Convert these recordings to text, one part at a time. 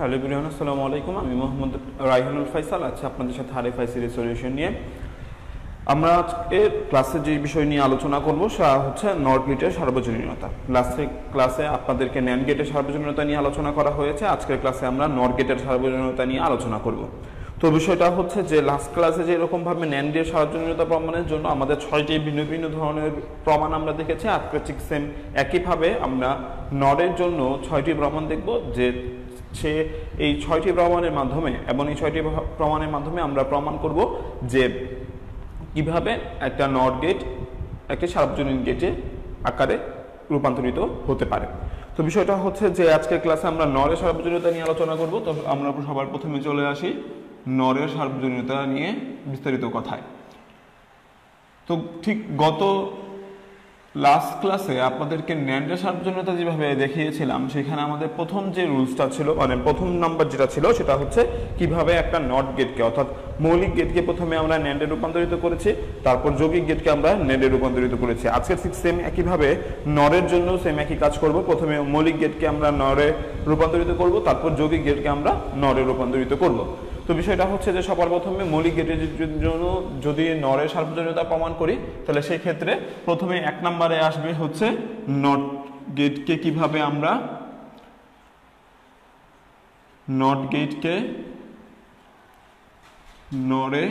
Hello বিরিয়ান আসসালামু আলাইকুম। আমি মোহাম্মদ রাইহানুল ফাইসাল, আছি আপনাদের সাথে হারে ফাইসির সলিউশন নিয়ে। আমরা আজকে ক্লাসে যে বিষয় নিয়ে আলোচনা করব সেটা হচ্ছে নট গেটের সার্বজনীনতা। লাস্টে ক্লাসে আপনাদেরকে ন্যান গেটের সার্বজনীনতা নিয়ে আলোচনা করা হয়েছে। আজকের ক্লাসে আমরা নট গেটের সার্বজনীনতা নিয়ে আলোচনা করব। তো বিষয়টা হচ্ছে যে লাস্ট ক্লাসে যে এরকমভাবে গেটের সার্বজনীনতা প্রমাণের জন্য আমাদের ছয়টি ভিন্ন ভিন্ন ধরনের প্রমাণ আমরা দেখেছি। আজকে ঠিক সেম একইভাবে আমরা নরের জন্য ছয়টি প্রমাণ দেখব যে সে এই ছয়টি প্রমাণের মাধ্যমে এবং এই ছয়টি প্রমাণের মাধ্যমে আমরা প্রমাণ করব যে কীভাবে একটা নট গেট একটি সার্বজনীন গেটে আকারে রূপান্তরিত হতে পারে। তো বিষয়টা হচ্ছে যে আজকের ক্লাসে আমরা নরের সার্বজনীনতা নিয়ে আলোচনা করব। তো আমরা সবার প্রথমে চলে আসি নরের সার্বজনীনতা নিয়ে বিস্তারিত কথায়। তো ঠিক গত লাস্ট ক্লাসে আপনাদেরকে ন্যান্ডের সার্জন্যতা যেভাবে দেখিয়েছিলাম, সেখানে আমাদের প্রথম যে রুলসটা ছিল মানে প্রথম নাম্বার যেটা ছিল, সেটা হচ্ছে কীভাবে একটা নট গেটকে অর্থাৎ মৌলিক গেটকে প্রথমে আমরা ন্যান্ডে রূপান্তরিত করেছি, তারপর যৌগিক গেটকে আমরা ন্যান্ডে রূপান্তরিত করেছি। আজকের ঠিক সেম একইভাবে নরের জন্য সেম একই কাজ করব। প্রথমে মৌলিক গেটকে আমরা নরে রূপান্তরিত করব, তারপর যৌগিক গেটকে আমরা নরে রূপান্তরিত করব। তো বিষয়টা হচ্ছে যে সবার প্রথমে মৌলিক গেটের জন্য যদি নরের সার্বজনীয়তা প্রমাণ করি, তাহলে সেই ক্ষেত্রে প্রথমে এক নম্বরে আসবে হচ্ছে নট গেটকে কীভাবে আমরা নট গেটকে নরে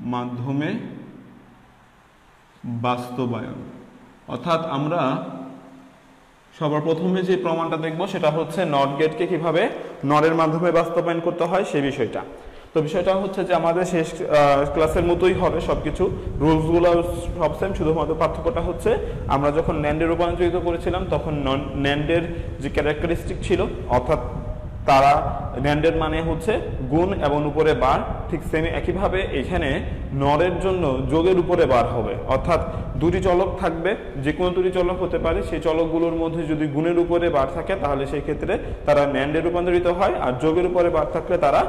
মাধ্যমে বাস্তবায়ন। অর্থাৎ আমরা সবার প্রথমে যে প্রমাণটা দেখব সেটা হচ্ছে নট গেটকে কীভাবে নরের মাধ্যমে বাস্তবায়ন করতে হয় সেই বিষয়টা। তো বিষয়টা হচ্ছে যে আমাদের শেষ ক্লাসের মতোই হবে সবকিছু। রুলসগুলো সব সেম শুধুমাত্র পার্থক্যটা হচ্ছে আমরা যখন ন্যান্ডে রূপান্তরিত করেছিলাম, তখন ন্যান্ডের যে ক্যারেক্টারিস্টিক ছিল, অর্থাৎ তারা ন্যান্ডের মানে হচ্ছে গুণ এবং উপরে বার, ঠিক সেমি একইভাবে এখানে নরের জন্য যোগের উপরে বার হবে। অর্থাৎ দুটি চলক থাকবে, যে কোনো দুটি চলক হতে পারে। সেই চলকগুলোর মধ্যে যদি গুণের উপরে বার থাকে, তাহলে সেই ক্ষেত্রে তারা ন্যান্ডে রূপান্তরিত হয় আর যোগের উপরে বার থাকলে তারা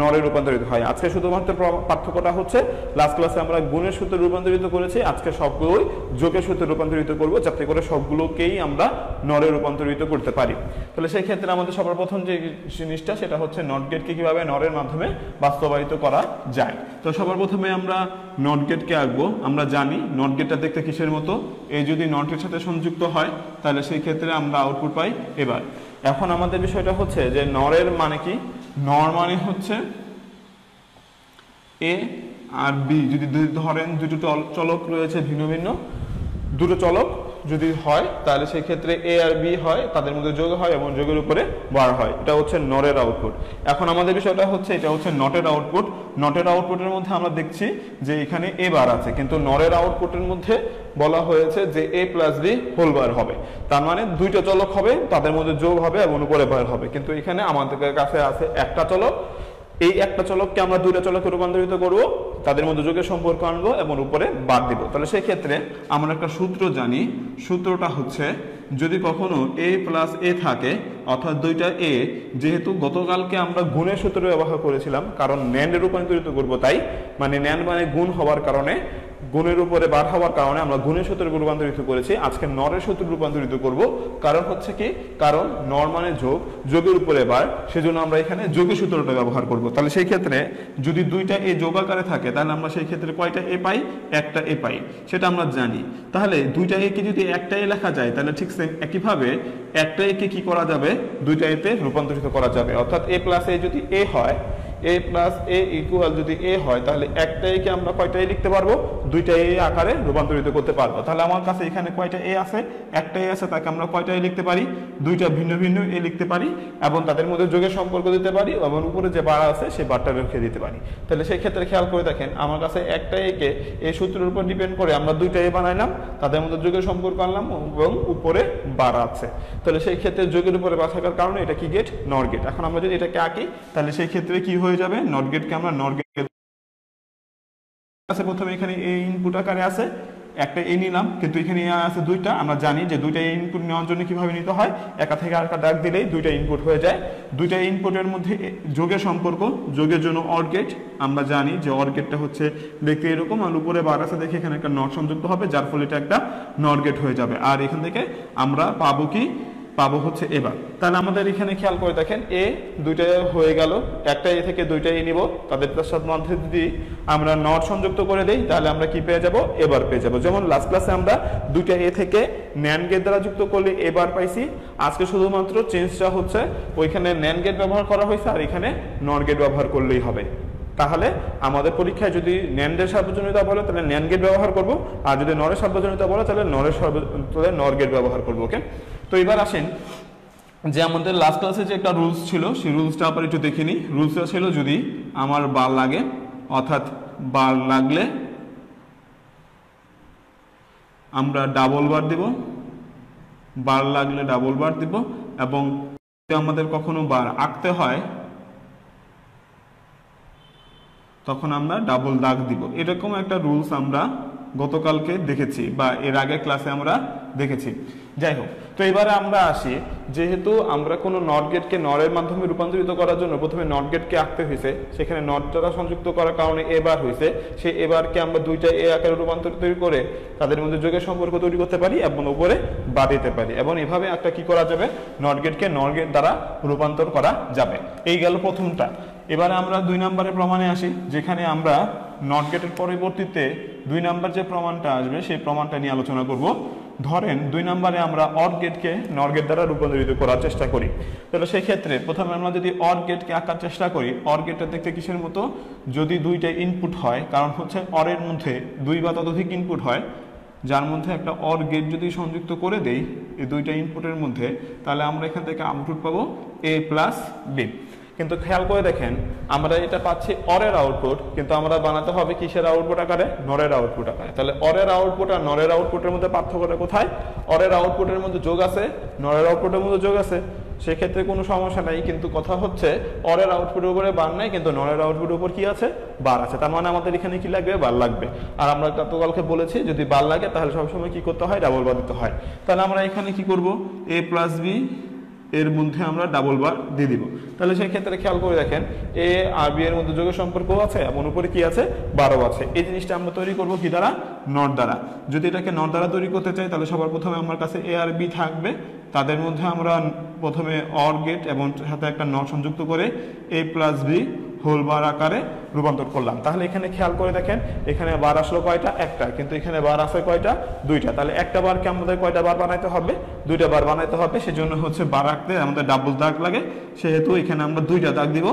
নরে রূপান্তরিত হয়। আজকে শুধুমাত্র পার্থক্যটা হচ্ছে লাস্ট ক্লাসে আমরা গুণের সূত্রে রূপান্তরিত করেছি, আজকে সবগুলোই যোগের সূত্রে রূপান্তরিত করব, যাতে করে সবগুলোকেই আমরা নরে রূপান্তরিত করতে পারি। তাহলে সেই ক্ষেত্রে আমাদের সবার প্রথম যে জিনিসটা, সেটা হচ্ছে নট গেটকে কীভাবে নরের মাধ্যমে বাস্তবায়িত করা যায়। তো সবার প্রথমে আমরা নট গেটকে আঁকবো। আমরা জানি নট গেটটা দেখতে কিসের মতো? এ যদি নটের সাথে সংযুক্ত হয়, তাহলে সেই ক্ষেত্রে আমরা আউটপুট পাই এবার। এখন আমাদের বিষয়টা হচ্ছে যে নরের মানে কি? নর মানে হচ্ছে এ আর বি। যদি ধরেন, দুটো চলক রয়েছে ভিন্ন ভিন্ন, দুটো চলক যদি হয়, তাহলে সেই ক্ষেত্রে এ আর বি হয়, তাদের মধ্যে যোগ হয় এবং যোগের উপরে বার হয়। এটা হচ্ছে নরের আউটপুট এখন আমাদের বিষয়টা হচ্ছে, এটা হচ্ছে নটের আউটপুট নটের আউটপুটের মধ্যে আমরা দেখছি যে এখানে এ বার আছে, কিন্তু নরের আউটপুটের মধ্যে বলা হয়েছে যে A plus B whole bar হবে। তার মানে দুইটা চলক হবে, তাদের মধ্যে যোগ হবে এবং উপরে বার হবে। কিন্তু এখানে আমাদের কাছে আছে একটা চলক এই একটা চলককে আমরা দুইটা চলকে রূপান্তরিত করব, তাদের মধ্যে যোগের সম্পর্ক আনব এবং উপরে বাদ দিব। তাহলে সেই ক্ষেত্রে আমরা একটা সূত্র জানি, সূত্রটা হচ্ছে যদি কখনো এ প্লাস এ থাকে, অর্থাৎ দুইটা এ যেহেতু গতকালকে আমরা গুণের সূত্র ব্যবহার করেছিলাম, কারণ ন্যান্ডে রূপান্তরিত করব তাই মানে ন্যান্ড মানে গুণ হওয়ার কারণে গুণের উপরে বার হওয়ার কারণে আমরা গুণের সূত্রে রূপান্তরিত করেছি। আজকে নরের সূত্রে রূপান্তরিত করব। কারণ হচ্ছে কি? কারণ নর মানে যোগ। যোগের উপরে বার। সেজন্য আমরা এখানে যোগের সূত্রটা ব্যবহার করব। তাহলে সেই ক্ষেত্রে যদি দুইটা এ যোগ আকারে থাকে, তাহলে আমরা সেই ক্ষেত্রে কয়টা এ পাই? একটা এ পাই। সেটা আমরা জানি। তাহলে দুইটা এ কে যদি একটা এ লেখা যায়, তাহলে ঠিক একইভাবে একটা এ কে কি করা যাবে? দুইটা এতে রূপান্তরিত করা যাবে। অর্থাৎ এ প্লাস এ যদি এ হয় এ প্লাস এ ইকুয়াল যদি এ হয়, তাহলে একটা এ কে আমরা কয়টা এ লিখতে পারব? দুইটা এ আকারে রূপান্তরিত করতে পারব। তাহলে আমার কাছে এখানে কয়টা এ আছে? একটা এ আছে, তাকে আমরা কয়টা এ লিখতে পারি? দুইটা ভিন্ন ভিন্ন এ লিখতে পারি এবং তাদের মধ্যে যোগের সম্পর্ক দিতে পারি এবং উপরে যে বার আছে, সেই বারটা রেখে দিতে পারি। তাহলে সেই ক্ষেত্রে খেয়াল করে দেখেন, আমার কাছে একটা এ কে এই সূত্রের উপর ডিপেন্ড করে আমরা দুইটা এ বানাইলাম, তাদের মধ্যে যোগের সম্পর্ক আনলাম এবং উপরে বার আছে। তাহলে সেই ক্ষেত্রে যোগের উপরে বার থাকার কারণে এটা কি গেট নর গেট এখন আমরা যদি এটাকে আঁকি, তাহলে সেই ক্ষেত্রে কি হয়ে যাবে নট গেটকে আমরা নট গেট আছে প্রথমে এখানে এই ইনপুট আকারে আছে, একটা এ নিলাম, কিন্তু এখানে আছে দুইটা। আমরা জানি যে দুইটা ইনপুট নেওয়ার জন্য কীভাবে নিতে হয়, একা থেকে আরেকটা ডাক দিলেই দুইটা ইনপুট হয়ে যায়। দুইটা ইনপুটের মধ্যে যোগের সম্পর্ক, যোগের জন্য অর গেট আমরা জানি যে অর গেটটা হচ্ছে দেখতে এরকম, আর উপরে বার আছে দেখে এখানে একটা নট সংযুক্ত হবে, যার ফলে এটা একটা নট গেট হয়ে যাবে। আর এখান থেকে আমরা পাবো কি? পাবো হচ্ছে এবার তাহলে আমাদের এখানে খেয়াল করে দেখেন, এ দুইটা হয়ে গেল, একটা এ থেকে দুইটা এ নিব। তাদের সাথে মধ্যে যদি আমরা নট সংযুক্ত করে দেই, তাহলে আমরা কি পেয়ে যাব? এবার পেয়ে যাব। যেমন লাস্ট ক্লাসে আমরা দুইটা এ থেকে ন্যান গেট দ্বারা যুক্ত করলে এবার পাইছি। আজকে শুধুমাত্র চেঞ্জটা হচ্ছে ওইখানে ন্যান গেট ব্যবহার করা হয়েছে আর এখানে নট গেট ব্যবহার করলেই হবে। তাহলে আমাদের পরীক্ষায় যদি ন্যান্ডের সার্বজনীয়তা বলে, তাহলে ন্যান গেট ব্যবহার করব। আর যদি নরের সার্বজনীয়তা বলে, তাহলে নরের সর্ব তাহলে নর গেট ব্যবহার করব ওকে তো এবার আসেন যে আমাদের লাস্ট ক্লাসে যে একটা রুলস ছিল, সেই রুলসটা আবার একটু দেখে নিই। রুলসটা ছিল যদি আমার বার লাগে, অর্থাৎ বার লাগলে আমরা ডাবল বার দিব, বার লাগলে ডাবল বার দিব এবং আমাদের কখনো বার আঁকতে হয়, তখন আমরা ডাবল দাগ দিব। এরকম একটা রুলস আমরা গতকালকে দেখেছি বা এর আগে ক্লাসে আমরা দেখেছি। যাই হোক, তো এবারে আমরা আসি, যেহেতু আমরা কোনো নট গেটকে নরের মাধ্যমে রূপান্তরিত করার জন্য প্রথমে নট গেটকে আঁকতে হয়েছে, সেখানে নট দ্বারা সংযুক্ত করার কারণে এবার হয়েছে সেই এবারকে আমরা দুইটা এ আকারে রূপান্তরিত করে তাদের মধ্যে যোগের সম্পর্ক তৈরি করতে পারি এবং উপরে বা দিতে পারি এবং এভাবে একটা কি করা যাবে? নট গেটকে গেট দ্বারা রূপান্তর করা যাবে। এই গেল প্রথমটা। এবারে আমরা দুই নম্বরের প্রমাণে আসি, যেখানে আমরা নট গেটের পরবর্তীতে দুই নাম্বার যে প্রমাণটা আসবে, সেই প্রমাণটা নিয়ে আলোচনা করব। ধরেন দুই নম্বরে আমরা অর গেটকে নর গেট দ্বারা রূপান্তরিত করার চেষ্টা করি। তাহলে সেই ক্ষেত্রে প্রথমে আমরা যদি অর গেটকে আঁকার চেষ্টা করি, অর গেটটা দেখতে কিসের মতো? যদি দুইটা ইনপুট হয়, কারণ হচ্ছে অরের মধ্যে দুই বা ততোধিক ইনপুট হয়, যার মধ্যে একটা অর গেট যদি সংযুক্ত করে দেই, এই দুইটা ইনপুটের মধ্যে, তাহলে আমরা এখান থেকে আউটপুট পাবো এ প্লাস বি কিন্তু খেয়াল করে দেখেন, আমরা এটা পাচ্ছি অরের আউটপুট কিন্তু আমরা বানাতে হবে কিসের আউটপুট আকারে? নরের আউটপুট আকারে। তাহলে অরের আউটপুট আর নরের আউটপুটের মধ্যে পার্থক্যটা কোথায়? অরের আউটপুটের মধ্যে যোগ আছে, নরের আউটপুটের মধ্যে যোগ আছে। সেক্ষেত্রে কোনো সমস্যা নাই, কিন্তু কথা হচ্ছে অরের আউটপুটের উপরে বার নাই, কিন্তু নরের আউটপুটের উপর কি আছে? বার আছে। তার মানে আমাদের এখানে কি লাগবে? বার লাগবে। আর আমরা গতকালকে বলেছি, যদি বার লাগে, তাহলে সবসময় কি করতে হয়? ডাবল বার দিতে হয়। তাহলে আমরা এখানে কি করব? এ প্লাস বি এর মধ্যে আমরা ডাবল বার দিয়ে দিব। তাহলে সেই ক্ষেত্রে খেয়াল করে দেখেন এ আর বি এর মধ্যে যোগের সম্পর্ক আছে, এমন উপরে কি আছে? বারো আছে। এই জিনিসটা আমরা তৈরি করব কি দ্বারা? নট দ্বারা। যদি এটাকে নট দ্বারা তৈরি করতে চাই, তাহলে সবার প্রথমে আমার কাছে এ আর বি থাকবে। তাদের মধ্যে আমরা প্রথমে অর গেট এবং সাথে একটা নট সংযুক্ত করে A plus B whole bar আকারে রূপান্তর করলাম। তাহলে এখানে খেয়াল করে দেখেন, এখানে বার আসলো কয়টা? একটা। কিন্তু এখানে বার আসে কয়টা? দুইটা। তাহলে একটা বারকে আমাদের কয়টা বার বানাইতে হবে? দুইটা বার বানাইতে হবে, সেজন্য হচ্ছে বার আঁকতে আমাদের ডাবল দাগ লাগে। সেহেতু এখানে আমরা দুইটা দাগ দিব।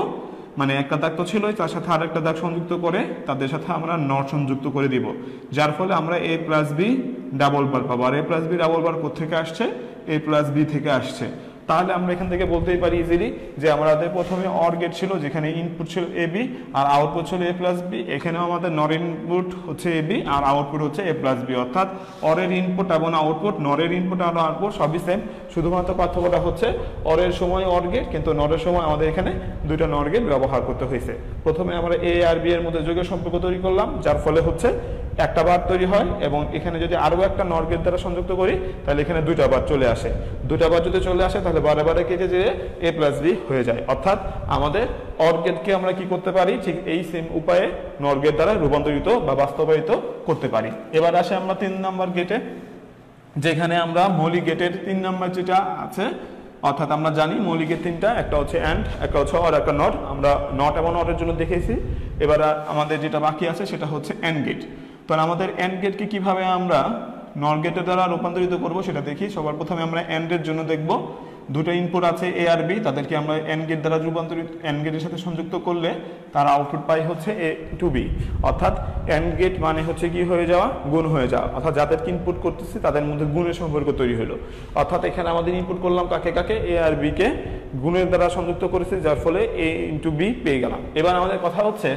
মানে একটা দাগ তো ছিলই, তার সাথে আর একটা দাগ সংযুক্ত করে তাদের সাথে আমরা নট সংযুক্ত করে দিব। যার ফলে আমরা A plus B double bar পাবো। আর A plus B double bar কোথেকে আসছে? এ প্লাস বি থেকে আসছে। তাহলে আমরা এখান থেকে বলতেই পারি ইজিলি যে আমাদের প্রথমে অর গেট ছিল, যেখানে ইনপুট ছিল এ বি আর আউটপুট ছিল এ প্লাস বি এখানেও আমাদের নর ইনপুট হচ্ছে এ বি আর আউটপুট হচ্ছে এ প্লাস বি অর্থাৎ অরের ইনপুট এবং আউটপুট নরের ইনপুট আর আউটপুট সবই সেম শুধুমাত্র পার্থক্যটা হচ্ছে অরের সময় অর গেট কিন্তু নরের সময় আমাদের এখানে দুইটা নর গেট ব্যবহার করতে হয়েছে। প্রথমে আমরা এ আর বি এর মধ্যে যোগের সম্পর্ক তৈরি করলাম, যার ফলে হচ্ছে একটা বার তৈরি হয় এবং এখানে যদি আরও একটা নর গেট দ্বারা সংযুক্ত করি, তাহলে এখানে দুইটা বার চলে আসে। দুইটা বার যদি চলে আসে, তাহলে বারে বারে কেটে যেয়ে এ প্লাস বি হয়ে যায়। অর্থাৎ আমাদের অর গেটকে আমরা কি করতে পারি? ঠিক এই সেম উপায়ে নর গেট দ্বারা রূপান্তরিত বা বাস্তবায়িত করতে পারি। এবার আসে আমরা তিন নাম্বার গেটে যেখানে আমরা মৌলিক গেটের তিন নাম্বার যেটা আছে, অর্থাৎ আমরা জানি মৌলিকের তিনটা, একটা হচ্ছে অ্যান্ড একটা হচ্ছে অর একটা নট আমরা নট এবং নটের জন্য দেখেছি। এবার আমাদের যেটা বাকি আছে, সেটা হচ্ছে অ্যান্ড গেট তো আমাদের অ্যান্ড গেটকে কীভাবে আমরা নর গেটের দ্বারা রূপান্তরিত করব সেটা দেখি। সবার প্রথমে আমরা অ্যান্ডের জন্য দেখব। দুটো ইনপুট আছে এ আর বি তাদেরকে আমরা এন গেট দ্বারা রূপান্তরিত এন গেটের সাথে সংযুক্ত করলে তার আউটপুট পাই হচ্ছে এ টু বি অর্থাৎ এন গেট মানে হচ্ছে কি হয়ে যাওয়া? গুণ হয়ে যাওয়া। অর্থাৎ যাদেরকে ইনপুট করতেছি, তাদের মধ্যে গুণের সম্পর্ক তৈরি হলো। অর্থাৎ এখানে আমাদের ইনপুট করলাম কাকে কাকে? এ আর বি কে। গুণের দ্বারা সংযুক্ত করেছি, যার ফলে এ ইন্টু বি পেয়ে গেলাম। এবার আমাদের কথা হচ্ছে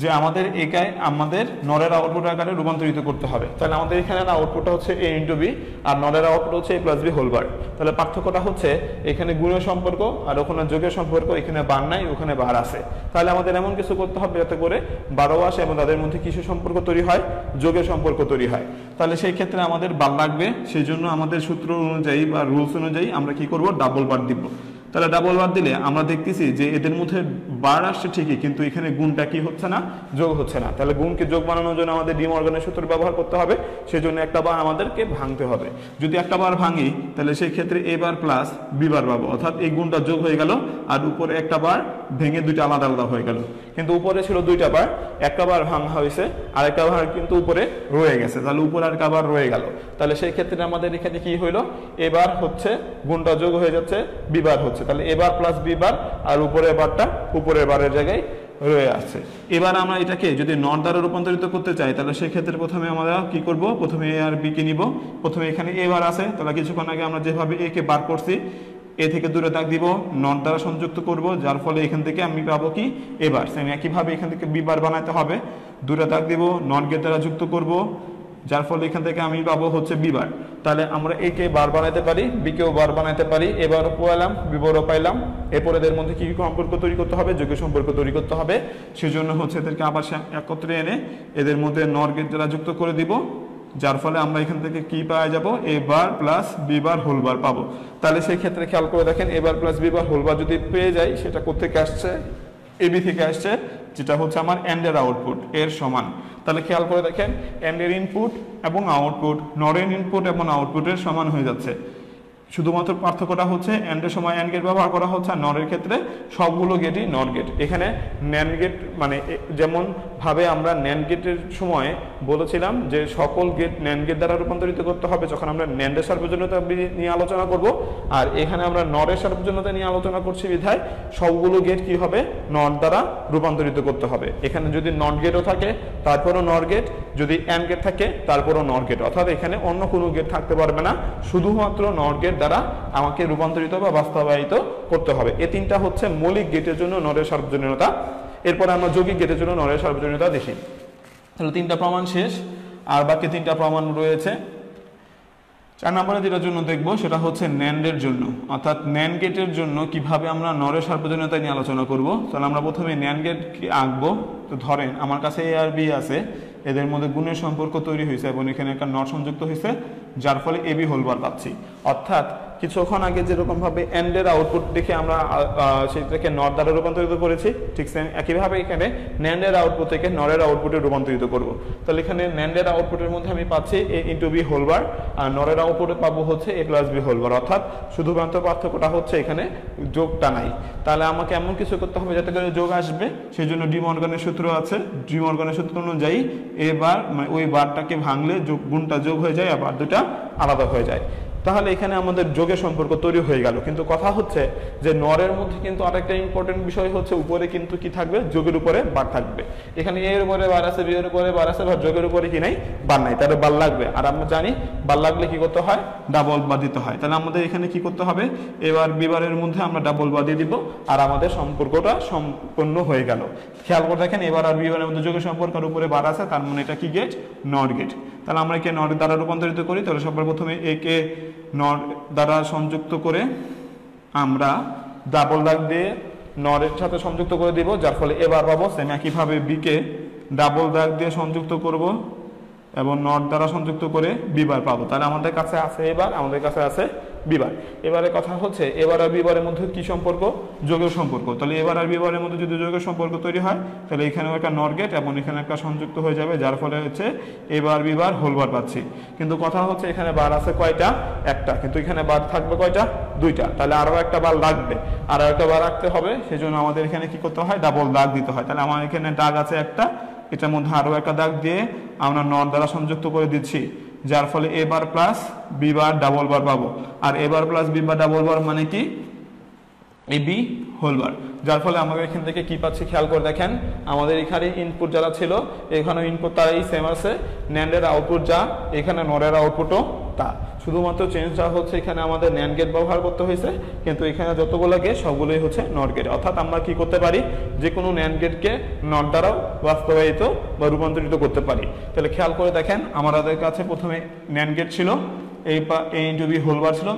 যে আমাদের একাই আমাদের নরের আউটপুট আকারে রূপান্তরিত করতে হবে। তাহলে আমাদের এখানে আউটপুটটা হচ্ছে এ ইন্টু বি আর নরের আউটপুট হচ্ছে A plus B whole bar তাহলে পার্থক্যটা হচ্ছে এখানে গুণের সম্পর্ক আর ওখানে যোগের সম্পর্ক, এখানে বার নাই, ওখানে বার আছে। তাহলে আমাদের এমন কিছু করতে হবে যাতে করে বারো আসে এবং তাদের মধ্যে কিছু সম্পর্ক তৈরি হয়? যোগের সম্পর্ক তৈরি হয়। তাহলে সেই ক্ষেত্রে আমাদের বার লাগবে। সেই জন্য আমাদের সূত্র অনুযায়ী বা রুলস অনুযায়ী আমরা কি করব? ডাবল বার দিব। তাহলে ডাবল বার দিলে আমরা দেখতেছি যে এদের মধ্যে বার আসছে ঠিকই, কিন্তু এখানে গুণটা কি হচ্ছে না? যোগ হচ্ছে না। তাহলে গুণকে যোগ বানানোর জন্য আমাদের ডিম অর্গানের সূত্র ব্যবহার করতে হবে, সেজন্য একটা বার আমাদেরকে ভাঙতে হবে। যদি একটা বার ভাঙি, তাহলে সেই ক্ষেত্রে এ বার প্লাস বি বার পাবো। অর্থাৎ এই গুণটা যোগ হয়ে গেল, আর উপরে একটা বার ভেঙে দুইটা আলাদা আলাদা হয়ে গেল। কিন্তু উপরে ছিল দুইটা বার একটা বার ভাঙা হয়েছে আর একটা বার কিন্তু উপরে রয়ে গেছে। তাহলে উপরে আর কাবার রয়ে গেল। তাহলে সেই ক্ষেত্রে আমাদের এখানে কি হইল? এবার হচ্ছে গুণটা যোগ হয়ে যাচ্ছে বিবার হচ্ছে। তাহলে এবার প্লাস বিবার আর উপরের বারটা উপরের বারের জায়গায় রয়ে আছে। এবার আমরা এটাকে যদি নট দ্বারা রূপান্তরিত করতে চাই, তাহলে সেক্ষেত্রে প্রথমে আমরা কি করব? প্রথমে এ আর বি কে নিব। প্রথমে এখানে এ বার আছে। তাহলে কিছুক্ষণ আগে আমরা যেভাবে এ কে বার করছি এ থেকে দূরে দাগ দিব নট দ্বারা সংযুক্ত করব, যার ফলে এখান থেকে আমি পাবো কি? এবার সেম একইভাবে এখান থেকে বি বার বানাতে হবে। দূরে দাগ দিব নট গেট দ্বারা যুক্ত করব, যার ফলে এখান থেকে আমি পাবো হচ্ছে বিবার তাহলে আমরা এ কে বার বানাতে পারি বি কেও বার বানাতে পারি। এবারও পাইলাম, বিবারও পাইলাম। এরপর এদের মধ্যে কী কি সম্পর্ক তৈরি করতে হবে? যোগ্য সম্পর্ক তৈরি করতে হবে। সেজন্য হচ্ছে এদেরকে আবার একত্রে এনে এদের মধ্যে নর গেট দ্বারা যুক্ত করে দিব। যার ফলে আমরা এখান থেকে কি পাওয়া যাব? A bar plus B bar whole bar পাবো। তাহলে সেই ক্ষেত্রে খেয়াল করে দেখেন A bar plus B bar whole bar যদি পেয়ে যাই, সেটা কোথেকে আসছে? এবি থেকে আসছে, যেটা হচ্ছে আমার এন্ডের আউটপুট এর সমান। তাহলে খেয়াল করে দেখেন এন্ডের ইনপুট এবং আউটপুট নরের ইনপুট এবং আউটপুটের সমান হয়ে যাচ্ছে। শুধুমাত্র পার্থক্যটা হচ্ছে এন্ডের সময় অ্যান্ড গেট ব্যবহার করা হচ্ছে, আর নরের ক্ষেত্রে সবগুলো গেটই নট গেট এখানে ন্যান গেট মানে যেমন ভাবে আমরা ন্যান গেটের সময় বলেছিলাম যে সকল গেট ন্যান গেট দ্বারা রূপান্তরিত করতে হবে যখন আমরা ন্যান্ডের সার্বজনীয়তা নিয়ে আলোচনা করব। আর এখানে আমরা নরের সার্বজনীয়তা নিয়ে আলোচনা করছি বিধায় সবগুলো গেট কি হবে? নট দ্বারা রূপান্তরিত করতে হবে। এখানে যদি নট গেটও থাকে, তারপরও নর গেট যদি অ্যান্ড গেট থাকে, তারপরও নর গেট অর্থাৎ এখানে অন্য কোনো গেট থাকতে পারবে না। শুধুমাত্র নর গেট দ্বারা আমাকে রূপান্তরিত বা বাস্তবায়িত করতে হবে। এ তিনটা হচ্ছে মৌলিক গেটের জন্য নরের সার্বজনীয়তা এরপর আমরা যৌগিক গেটের জন্য নরের সর্বজনীয়তা দেখি। তাহলে তিনটা প্রমাণ শেষ, আর বাকি তিনটা প্রমাণ রয়েছে। চার নম্বরে যেটার জন্য দেখব, সেটা হচ্ছে ন্যান্ডের জন্য। অর্থাৎ ন্যান গেটের জন্য কীভাবে আমরা নরের সার্বজনীয়তা নিয়ে আলোচনা করব? তাহলে আমরা প্রথমে ন্যান গেট আঁকবো। তো ধরেন, আমার কাছে এ আর বি আছে, এদের মধ্যে গুণের সম্পর্ক তৈরি হয়েছে এবং এখানে একটা নর সংযুক্ত হয়েছে, যার ফলে এবি হোলবার পাচ্ছি। অর্থাৎ কিছুক্ষণ আগে যেরকম ভাবে এন্ডের আউটপুট দেখে আমরা সেটাকে নট দ্বারা রূপান্তরিত করেছি, ঠিক একইভাবে এখানে ন্যান্ডের আউটপুট থেকে নরের আউটপুটে রূপান্তরিত করব। তাহলে এখানে ন্যান্ডের আউটপুটের মধ্যে আমি পাচ্ছি A into B whole bar আর নরের আউটপুটে পাবো হচ্ছে এ প্লাস বি হোলবার অর্থাৎ শুধুমাত্র পার্থক্যটা হচ্ছে এখানে যোগটা নাই। তাহলে আমাকে এমন কিছু করতে হবে যাতে করে যোগ আসবে। সেই জন্য ডি মর্গানের সূত্র আছে। ডি মর্গানের সূত্র অনুযায়ী এবার মানে ওই বারটাকে ভাঙলে যোগ, গুণটা যোগ হয়ে যায়, আবার দুটা আলাদা হয়ে যায়। তাহলে এখানে আমাদের যোগের সম্পর্ক তৈরি হয়ে গেল। কিন্তু কথা হচ্ছে যে নরের মধ্যে কিন্তু আরেকটা ইম্পর্টেন্ট বিষয় হচ্ছে উপরে কিন্তু কি থাকবে? যোগের উপরে বার থাকবে। এখানে এর উপরে বার আছে বিয়ের উপরে বার আছে, বা যোগের উপরে কি নাই? বার নাই। তাহলে বার লাগবে। আর আমরা জানি বার লাগলে কি করতে হয়? ডাবল বার দিতে হয়। তাহলে আমাদের এখানে কি করতে হবে? এবার বিবারের মধ্যে আমরা ডাবল বার দিয়ে দিব। আর আমাদের সম্পর্কটা সম্পন্ন হয়ে গেল। খেয়াল করে দেখেন, এবার আর বিবারের মধ্যে যোগের সম্পর্কের উপরে বার আছে। তার মানে এটা কি গেট নট গেট তাহলে আমরা একে নট দ্বারা রূপান্তরিত করি, তাহলে সবার প্রথমে একে নর দ্বারা সংযুক্ত করে আমরা ডাবল ডাক দিয়ে নরের সাথে সংযুক্ত করে দিব, যার ফলে এবার পাবো সেম একইভাবে বিকে ডাবল দাগ দিয়ে সংযুক্ত করব। এবং নট দ্বারা সংযুক্ত করে বিবার পাবো। তাহলে আমাদের কাছে আছে এবার, আমাদের কাছে আছে বিবার। এবারে কথা হচ্ছে, এবার আর বিবারের মধ্যে কি সম্পর্ক? যোগের সম্পর্ক। তাহলে এবার আর বিবারের মধ্যে যদি যোগের সম্পর্ক তৈরি হয়, তাহলে এখানেও একটা নর গেট এবং এখানে একটা সংযুক্ত হয়ে যাবে, যার ফলে হচ্ছে এবার বিবার হোলবার পাচ্ছি। কিন্তু কথা হচ্ছে এখানে বার আছে কয়টা? একটা। কিন্তু এখানে বার থাকবে কয়টা? দুইটা। তাহলে আরও একটা বার লাগবে। আরও একটা বার রাখতে হবে। সেজন্য আমাদের এখানে কি করতে হয়? ডাবল দাগ দিতে হয়। তাহলে আমার এখানে দাগ আছে একটা এটার মধ্যে আরও একটা দাগ দিয়ে আমরা নট দ্বারা সংযুক্ত করে দিচ্ছি, যার ফলে A bar bar plus B bar double bar পাবো। আর A bar bar plus B bar double bar মানে কি? এ বি হোলবার যার ফলে আমাদের এখান থেকে কি পাচ্ছি? খেয়াল করে দেখেন, আমাদের এখানে ইনপুট যারা ছিল, এখানে ইনপুট তারাই সেম আছে। ন্যান্ডের আউটপুট যা, এখানে নরের আউটপুটও তা। শুধুমাত্র চেঞ্জটা হচ্ছে এখানে আমাদের ন্যান গেট ব্যবহার করতে হয়েছে, কিন্তু এখানে যতগুলো গেট সবগুলোই হচ্ছে নট গেট অর্থাৎ আমরা কি করতে পারি? যে কোনো ন্যান গেটকে নট দ্বারাও বাস্তবায়িত বা রূপান্তরিত করতে পারি। তাহলে খেয়াল করে দেখেন, আমাদের কাছে প্রথমে ন্যান গেট ছিল, এই এ ইন্টু বি হোলবার ছিল।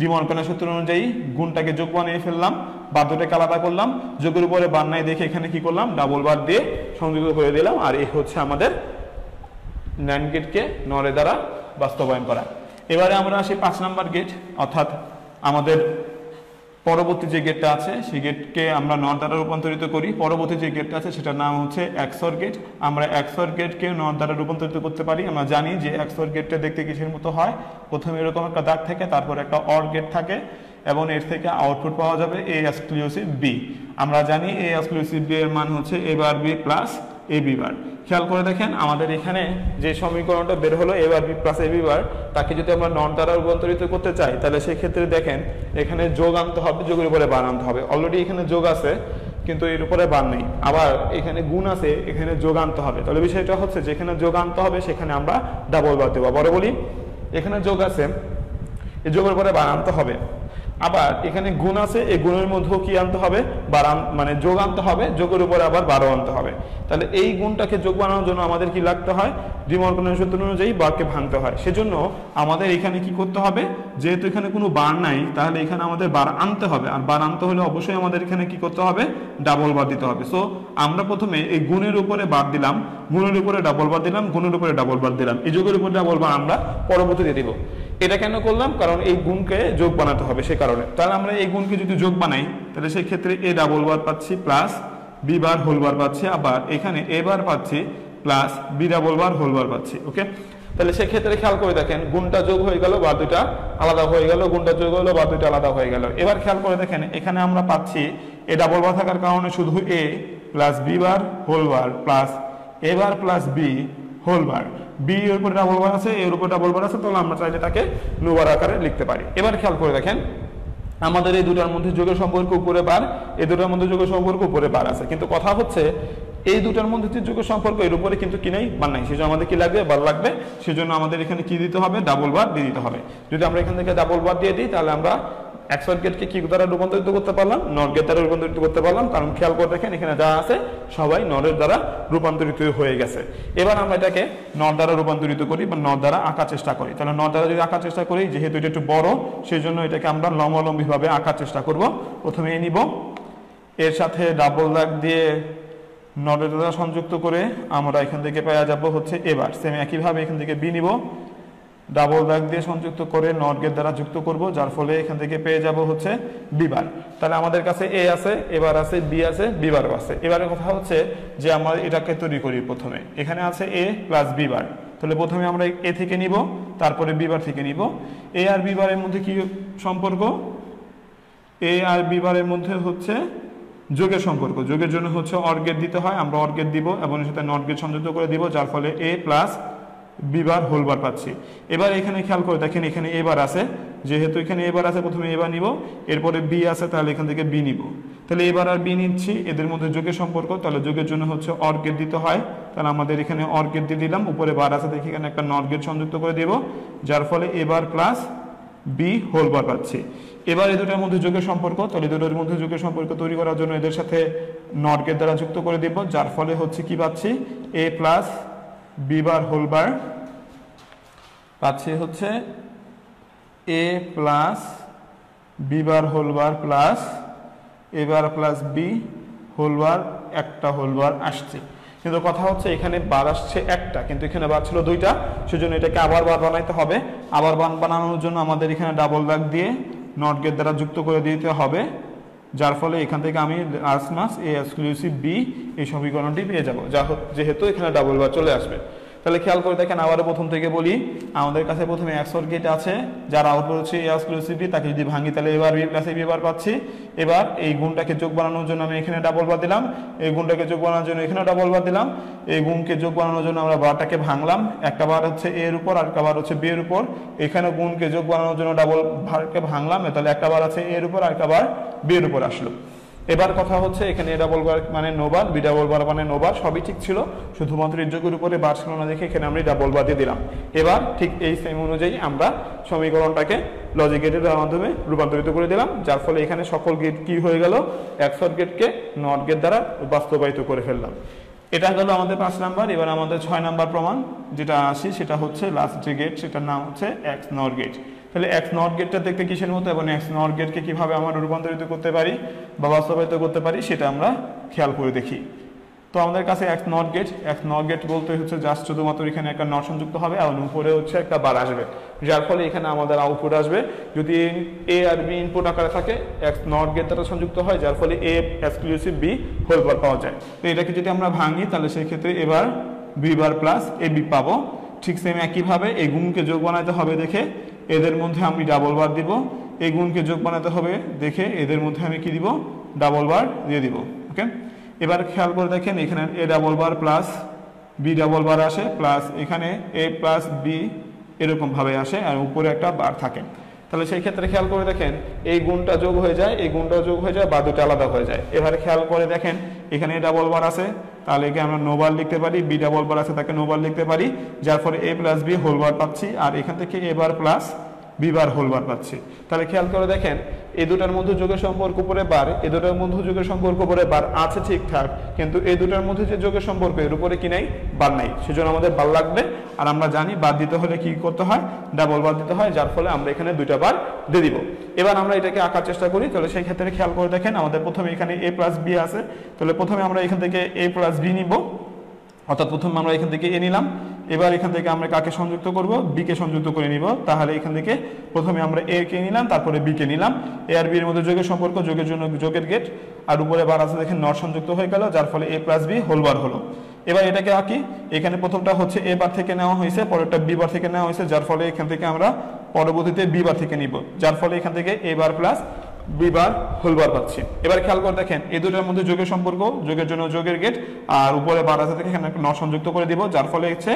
ডিমর্কনের সূত্র অনুযায়ী গুণটাকে যোগ বানিয়ে ফেললাম বাধ্যটাকে আলাদা করলাম, যোগের উপরে বান্নায় দেখে এখানে কি করলাম? ডাবল বার দিয়ে সংযুক্ত করে দিলাম, আর এ হচ্ছে আমাদের ন্যান্ড গেটকে নরে দ্বারা বাস্তবায়ন করা। এবারে আমরা আসি পাঁচ নাম্বার গেট অর্থাৎ আমাদের পরবর্তী যে গেটটা আছে, সেই গেটকে আমরা নর দ্বারা রূপান্তরিত করি। পরবর্তী যে গেটটা আছে, সেটার নাম হচ্ছে এক্সর গেট আমরা এক্সর গেটকে নর দ্বারা রূপান্তরিত করতে পারি। আমরা জানি যে এক্সর গেটটা দেখতে কিসের মতো হয়। প্রথমে এরকম একটা দাগ থাকে, তারপর একটা অর গেট থাকে এবং এর থেকে আউটপুট পাওয়া যাবে এ এক্সক্লুসিভ বি আমরা জানি এ এক্সক্লুসিভ বি এর মান হচ্ছে A bar B plus A B bar খেয়াল করে দেখেন আমাদের এখানে যে সমীকরণটা বের হলো, A bar B plus A B bar, তাকে যদি আমরা নন দ্বারা রূপান্তরিত করতে চাই, তাহলে সেই ক্ষেত্রে দেখেন এখানে যোগ আনতে হবে, যোগের উপরে বার আনতে হবে। অলরেডি এখানে যোগ আছে, কিন্তু এর উপরে বার নেই। আবার এখানে গুণ আছে, এখানে যোগ আনতে হবে। তাহলে বিষয়টা হচ্ছে যেখানে যোগ আনতে হবে, সেখানে আমরা ডাবল বার দেবো। আবারও বলি, এখানে যোগ আছে এই যোগের পরে বার আনতে হবে। আবার এখানে গুণ আছে, এই গুণের মধ্যেও কি আনতে হবে? বারান মানে যোগ আনতে হবে, যোগের উপরে আবার বারো আনতে হবে। তাহলে এই গুণটাকে যোগ বানানোর জন্য আমাদের কি লাগতে হয়? ডিমর্কনের সূত্র অনুযায়ী বারকে ভাঙতে হয়। সেজন্য আমাদের এখানে কি করতে হবে? যেহেতু এখানে কোনো বার নাই, তাহলে এখানে আমাদের বার আনতে হবে। আর বার আনতে হলে অবশ্যই আমাদের এখানে কি করতে হবে? ডাবল বার দিতে হবে। সো আমরা প্রথমে এই গুণের উপরে বার দিলাম, গুণের উপরে ডাবল বার দিলাম, গুণের উপরে ডাবল বার দিলাম। এই যোগের উপরে ডাবল বার আমরা পরবর্তীতে দিব। এটা কেন করলাম? কারণ এই গুণকে যোগ বানাতে হবে সে কারণে। তাহলে আমরা এই গুণকে যদি যোগ বানাই, তাহলে সেই ক্ষেত্রে এ ডাবল বার পাচ্ছি plus B bar whole bar পাচ্ছি। আবার এখানে এ বার পাচ্ছি plus B double bar whole bar পাচ্ছি ওকে তাহলে সেক্ষেত্রে খেয়াল করে দেখেন, গুণটা যোগ হয়ে গেল বা দুইটা আলাদা হয়ে গেল, গুণটা যোগ হলো বা দুইটা আলাদা হয়ে গেল। এবার খেয়াল করে দেখেন, এখানে আমরা পাচ্ছি এ ডাবল বার থাকার কারণে শুধু A plus B bar whole bar plus A bar plus B whole bar B এর উপরে ডাবল বার আছে এর উপরে ডাবল বার আছে, তাহলে আমরা চাইলে তাকে লোবার আকারে লিখতে পারি। এবার খেয়াল করে দেখেন, আমাদের এই দুটার মধ্যে যোগের সম্পর্ক উপরে বার এই দুটার মধ্যে যোগের সম্পর্ক উপরে বার আছে। কিন্তু কথা হচ্ছে, এই দুটার মধ্যে যে যোগের সম্পর্ক, এর উপরে কিন্তু কি নেই? বার নাই। সেজন্য আমাদের কি লাগবে? বার লাগবে। সেজন্য আমাদের এখানে কি দিতে হবে? ডাবল বার দিয়ে দিতে হবে। যদি আমরা এখান থেকে ডাবল বার দিয়ে দিই, তাহলে আমরা এক্সপার্ট গেটকে কি দ্বারা রূপান্তরিত করতে পারলাম? নর গেট দ্বারা রূপান্তরিত করতে পারলাম। কারণ খেয়াল করে দেখেন, এখানে যা আছে, সবাই নরের দ্বারা রূপান্তরিত হয়ে গেছে। এবার আমরা এটাকে নর দ্বারা রূপান্তরিত করি বা নর দ্বারা আঁকার চেষ্টা করি। তাহলে নর দ্বারা যদি আঁকার চেষ্টা করি, যেহেতু এটা একটু বড় সেই জন্য এটাকে আমরা লম্বালম্বিভাবে আঁকার চেষ্টা করব। প্রথমে নিব। এর সাথে ডাবল দাগ দিয়ে নরের দ্বারা সংযুক্ত করে আমরা এখান থেকে পেয়ে যাব হচ্ছে এবার সেম একইভাবে এখান থেকে বি নিব। ডাবল দাগ দিয়ে সংযুক্ত করে নট গেট দ্বারা যুক্ত করব, যার ফলে এখান থেকে পেয়ে যাব হচ্ছে বিবার। তাহলে আমাদের কাছে এ আছে, এবার আছে, বি আছে, বিবারও আছে। এবারে কথা হচ্ছে যে আমরা এটাকে তৈরি করি প্রথমে। এখানে আছে এ প্লাস বিবার। তাহলে প্রথমে আমরা এ থেকে নিব, তারপরে বিবার থেকে নিব। এ আর বিবারের মধ্যে কি সম্পর্ক? এ আর বিবারের মধ্যে হচ্ছে যোগের সম্পর্ক। যোগের জন্য হচ্ছে অর্গেট দিতে হয়, আমরা অর্গেট দিব এবং সাথে নট গেট সংযুক্ত করে দিব, যার ফলে এ প্লাস বিবার হোলবার পাচ্ছি। এবার এখানে খেয়াল করে দেখেন, এখানে এবার আছে। যেহেতু এখানে এবার আছে, প্রথমে এবার নিব। এরপরে বি আছে, তাহলে এখান থেকে বি নিব। তাহলে এবার আর বি নিচ্ছি। এদের মধ্যে যোগের সম্পর্ক, তাহলে যোগের জন্য হচ্ছে অর্গেট দিতে হয়। তাহলে আমাদের এখানে অর্গেট দিয়ে দিলাম। উপরে বার আছে, দেখি এখানে একটা নট গেট সংযুক্ত করে দেব। যার ফলে এবার প্লাস বি হোলবার পাচ্ছি। এবার এই দুটোর মধ্যে যোগের সম্পর্ক, তাহলে দুটোর মধ্যে যোগের সম্পর্ক তৈরি করার জন্য এদের সাথে নট গেট দ্বারা যুক্ত করে দেব। যার ফলে হচ্ছে কি পাচ্ছি? A plus B bar whole পাচ্ছি হচ্ছে A plus B bar whole bar plus A bar plus B whole bar একটা হোল বার আসছে। কিন্তু কথা হচ্ছে এখানে বার আসছে একটা, কিন্তু এখানে বার ছিল দুইটা, সেজন্য এটাকে আবার বার বানাইতে হবে। আবার বান বানানোর জন্য আমাদের এখানে ডাবল দাগ দিয়ে নট দ্বারা যুক্ত করে দিতে হবে। যার ফলে এখান থেকে আমি আর্স মাস এ এক্সক্লুসিভ বি এই সমীকরণটি পেয়ে যাব। যা যেহেতু এখানে ডাবল বার চলে আসবে। তাহলে খেয়াল করে দেখেন, আবারও প্রথম থেকে বলি, আমাদের কাছে প্রথমে এক্সর গেট আছে, যার আউটপুট হচ্ছে এ এক্সক্লুসিভ বি তাকে যদি ভাঙি তাহলে এবার বি প্লাস বি বার পাচ্ছি। এবার এই গুণটাকে যোগ বানানোর জন্য আমি এখানে ডাবল বার দিলাম। এই গুণটাকে যোগ বানানোর জন্য এখানে ডাবল বার দিলাম। এই গুণকে যোগ বানানোর জন্য আমরা বারটাকে ভাঙলাম। একটা বার হচ্ছে এ এর উপর আর একটা বার হচ্ছে বি এর উপর। এখানে গুণকে যোগ বানানোর জন্য ডাবল ভারকে ভাঙলাম, তাহলে একটা বার আছে এর উপর আর একটা বার বি এর উপর আসলো। এবার কথা হচ্ছে, এখানে এ ডাবল বার মানে নোবার বি ডাবল বার মানে নোবার সবই ঠিক ছিল। শুধুমাত্র যোগের উপরে বার ছিল না দেখে এখানে আমরা ডাবল বার দিয়ে দিলাম। এবার ঠিক এই সেম অনুযায়ী আমরা সমীকরণটাকে লজিক গেটের মাধ্যমে রূপান্তরিত করে দিলাম, যার ফলে এখানে সকল গেট কি হয়ে গেল? একশর গেটকে নট গেট দ্বারা বাস্তবায়িত করে ফেললাম। এটা গেল আমাদের পাঁচ নাম্বার, এবার আমাদের ছয় নাম্বার প্রমাণ, যেটা আসি সেটা হচ্ছে লাস্ট যে গেট সেটার নাম হচ্ছে এক্স নট গেট তাহলে এক্স নট গেটটা দেখতে কিসের মতো এবং এক্স নট গেটকে কীভাবে আমরা রূপান্তরিত করতে পারি বা বাস্তবায়িত করতে পারি সেটা আমরা খেয়াল করে দেখি। তো আমাদের কাছে এক নট গেট এক নট গেট বলতে হচ্ছে জাস্ট শুধুমাত্র এখানে একটা নট সংযুক্ত হবে এবং উপরে হচ্ছে একটা বার আসবে। যার ফলে এখানে আমাদের আউটপুট আসবে। যদি এ আর বি ইনপুট আকারে থাকে এক্স নট গেট দ্বারা সংযুক্ত হয়, যার ফলে A exclusive B whole bar পাওয়া যায়। তো এটাকে যদি আমরা ভাঙি, তাহলে সেই ক্ষেত্রে A bar B bar plus A B পাবো। ঠিক সেম একইভাবে এই গুণকে যোগ বানাতে হবে দেখে এদের মধ্যে আমি ডাবল বার দিব। এই গুণকে যোগ বানাতে হবে দেখে এদের মধ্যে আমি কি দিব? ডাবল বার দিয়ে দিব ওকে এবার খেয়াল করে দেখেন এখানে A double bar plus B double bar আসে প্লাস এখানে এ প্লাস বি এরকমভাবে আসে, আর উপরে একটা বার থাকে। তাহলে সেই ক্ষেত্রে খেয়াল করে দেখেন, এই গুণটা যোগ হয়ে যায়, এই গুণটা যোগ হয়ে যায় বা দুটো আলাদা হয়ে যায়। এবারে খেয়াল করে দেখেন, এখানে ডাবল বার আছে, তাহলে একে আমরা নোবার লিখতে পারি বি ডাবল বার আছে তাকে নোবার লিখতে পারি, যার ফলে এ প্লাস বি হোলবার পাচ্ছি, আর এখান থেকে এবার প্লাস বি বার বার পাচ্ছি। তাহলে খেয়াল করে দেখেন এই দুটার মধ্যে যোগের সম্পর্ক উপরে বার এ দুটার মধ্যে যোগের সম্পর্ক উপরে বার আছে ঠিকঠাক কিন্তু এই দুটার মধ্যে যে যোগের সম্পর্ক, এর উপরে কি নাই? বার নাই। সেজন্য আমাদের বার লাগবে। আর আমরা জানি বাদ দিতে হলে কি করতে হয়? ডাবল বাদ দিতে হয়, যার ফলে আমরা এখানে দুইটা বার দিয়ে দিব। এবার আমরা এটাকে আঁকার চেষ্টা করি, তাহলে সেই ক্ষেত্রে খেয়াল করে দেখেন, আমাদের প্রথমে এখানে এ প্লাস বি আছে। তাহলে প্রথমে আমরা এখান থেকে এ প্লাস বি নিব। অর্থাৎ প্রথমে আমরা এখান থেকে এ নিলাম। এবার এখান থেকে আমরা কাকে সংযুক্ত করব? বি কে সংযুক্ত করে নিব। তাহলে এখান থেকে প্রথমে আমরা এ কে নিলাম, তারপরে বি কে নিলাম। এ আর বি এর মধ্যে যোগের সম্পর্ক, যোগের জন্য যোগের গেট আর উপরে বার আছে দেখেন নট সংযুক্ত হয়ে গেল, যার ফলে A plus B whole bar হলো। এবার এটাকে আঁকি। এখানে প্রথমটা হচ্ছে এ বার থেকে নেওয়া হয়েছে, পরেরটা বি বার থেকে নেওয়া হয়েছে, যার ফলে এখান থেকে আমরা পরবর্তীতে বি বার থেকে নিব। যার ফলে এখান থেকে A bar plus B bar whole bar পাচ্ছি। এবার খেয়াল করে দেখেন, এই দুটোর মধ্যে যোগের সম্পর্ক, যোগের জন্য যোগের গেট আর উপরে বার আছে থেকে এখানে ন সংযুক্ত করে দিব, যার ফলে হচ্ছে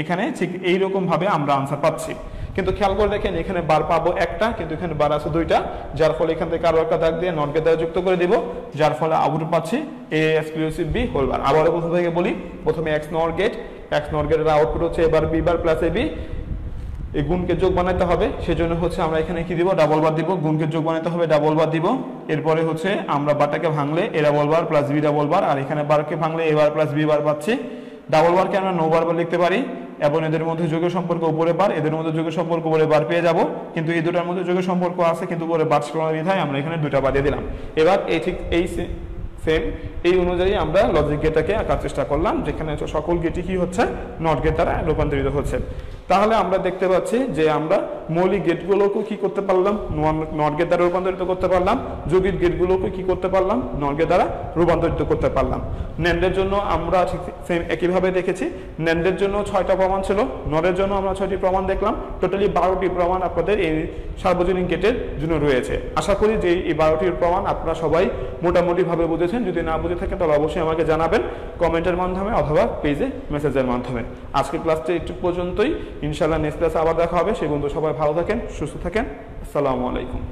এখানে ঠিক এইরকম ভাবে আমরা আনসার পাচ্ছি। কিন্তু খেয়াল করে দেখেন, এখানে বার পাবো একটা, কিন্তু এখানে বার আছে দুইটা, যার ফলে এখান থেকে আরও একটা দাগ দিয়ে নট গেট দ্বারা যুক্ত করে দিব, যার ফলে আউটপুট পাচ্ছি এ এক্সক্লুসিভ বি হোলবার। আবারও প্রথম থেকে বলি, প্রথমে X NOT gate X NOT গেটের আউটপুট হচ্ছে A bar B bar plus A B এই গুণকে যোগ বানাতে হবে, সেজন্য হচ্ছে আমরা এখানে কি দিব? ডাবল বার দিব। গুণকে যোগ বানাতে হবে ডাবল বার দিব। এরপরে হচ্ছে আমরা বারটাকে ভাঙলে A double bar plus B double bar আর এখানে বারকে ভাঙলে এ বার প্লাস বি বার পাচ্ছি। ডাবল বারকে আমরা নো বার লিখতে পারি, এবং এদের মধ্যে যোগের সম্পর্ক উপরে বার এদের মধ্যে যোগের সম্পর্ক উপরে বার পেয়ে যাব। কিন্তু এই দুটার মধ্যে যোগের সম্পর্ক আছে, কিন্তু উপরে বার ছিল বিধায় আমরা এখানে দুটা বাদ দিলাম। এবার এই ঠিক এই সেম। এই অনুযায়ী আমরা লজিক গেটটাকে আঁকার চেষ্টা করলাম, যেখানে সকল গেটই কি হচ্ছে? নট গেট দ্বারা রূপান্তরিত হচ্ছে। তাহলে আমরা দেখতে পাচ্ছি যে আমরা মৌলিক গেটগুলোকে কি করতে পারলাম? নট গেট দ্বারা রূপান্তরিত করতে পারলাম। যৌগিক গেটগুলোকে কি করতে পারলাম? নট গেট দ্বারা রূপান্তরিত করতে পারলাম। ন্যান্ডের জন্য আমরা ঠিক সেম একইভাবে দেখেছি। ন্যান্ডের জন্য ছয়টা প্রমাণ ছিল। নটের জন্য আমরা ছয়টি প্রমাণ দেখলাম। টোটালি বারোটি প্রমাণ আপনাদের এই সার্বজনীন গেটের জন্য রয়েছে। আশা করি যে এই বারোটির প্রমাণ আপনারা সবাই মোটামুটিভাবে বুঝেছেন, যদি না বুঝে থাকেন তাহলে অবশ্যই আমাকে জানাবেন কমেন্টের মাধ্যমে অথবা পেজে মেসেজের মাধ্যমে। আজকের ক্লাসটি একটু পর্যন্তই। ইনশাল্লাহ নেক্সট ক্লাসে আবার দেখা হবে। সেগুলো সবাই ভালো থাকেন, সুস্থ থাকেন। আসসালামু আলাইকুম।